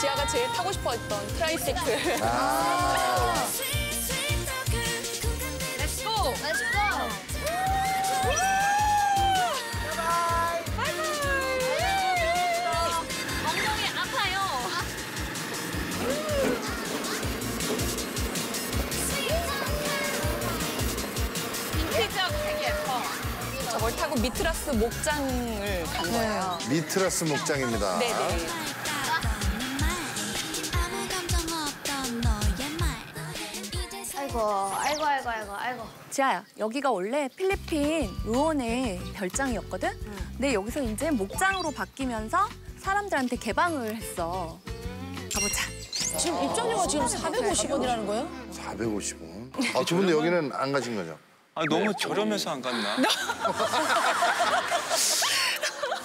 지아가 제일 타고 싶어 했던 tricycle. 아, let's go! 엉덩이 아파요. 빈티지하고 되게 예뻐. 저걸 타고 미트라스 목장을 간 거예요. 미트라스 목장입니다. 네네. 아이고, 아이고, 아이고, 아이고, 아이고. 지아야, 여기가 원래 필리핀 의원의 별장이었거든? 근데 여기서 이제 목장으로 바뀌면서 사람들한테 개방을 했어. 가보자. 지금 입장료가 지금 450원이라는 거예요? 450원. 아, 두 분도 여기는 안 가신 거죠? 아 너무 저렴해서 안 갔나?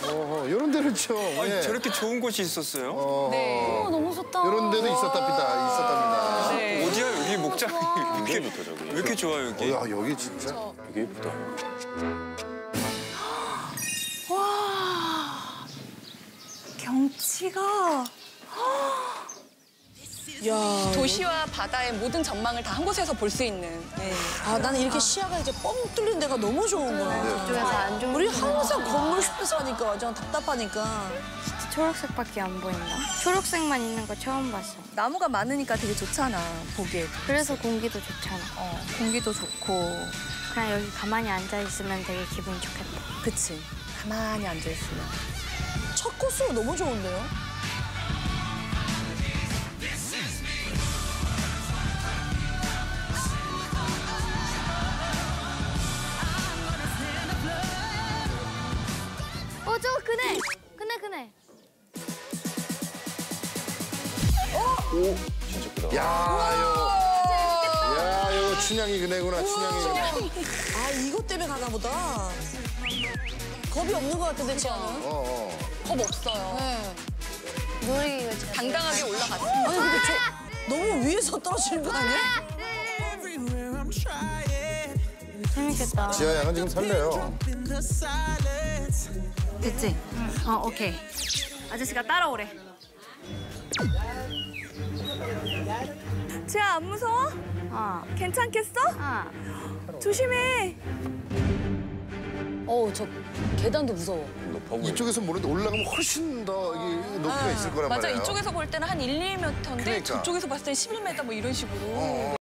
어, 이런 데는죠. 아니 예. 저렇게 좋은 곳이 있었어요? 어, 네. 너무 좋다. 이런 데도 있었답니다. 있었답니다. 네. 목장이 왜 이렇게 왜 이렇게 좋아 어, 여기? 야, 여기 진짜. 되게 예쁘다. 경치가 야, 도시와 바다의 모든 전망을 다 한 곳에서 볼 수 있는. 네. 아, 나는 이렇게 시야가 이제 뻥 뚫린 데가 너무 좋은 거야. 이쪽에서 안 좋은 우리 항상 건물 숲에 사니까 완전 답답하니까. 초록색밖에 안 보인다. 초록색만 있는 거 처음 봤어. 나무가 많으니까 되게 좋잖아, 보기에도. 그래서 공기도 좋잖아. 어, 공기도 좋고. 그냥 여기 가만히 앉아 있으면 되게 기분이 좋겠다. 그치. 가만히 앉아있으면. 첫 코스로 너무 좋은데요? 어, 저 그네! 그네, 그네. 야, 요. 야, 요 춘향이 그네구나, 춘향이 그네. 아, 이것 때문에 가나 보다. 겁이 없는 것 같은데, 지아는? 어, 어. 겁 없어요. 놀이기구 진짜. 당당하게 올라갔어요. 아니, 근데 저 너무 위에서 떨어지는 거 아니야? 재밌겠다. 지아 양은 지금 설레요. 됐지? 어, 오케이. 아저씨가 따라오래. 지아, 안 무서워? 어, 괜찮겠어? 어. 조심해. 어우, 저 계단도 무서워. 이쪽에서 모르는데 올라가면 훨씬 더 여기 높이가 있을 거란 맞아, 말이에요. 이쪽에서 볼 때는 한 1, 2m인데 그러니까. 저쪽에서 봤을 때 11m 뭐 이런 식으로. 어, 어.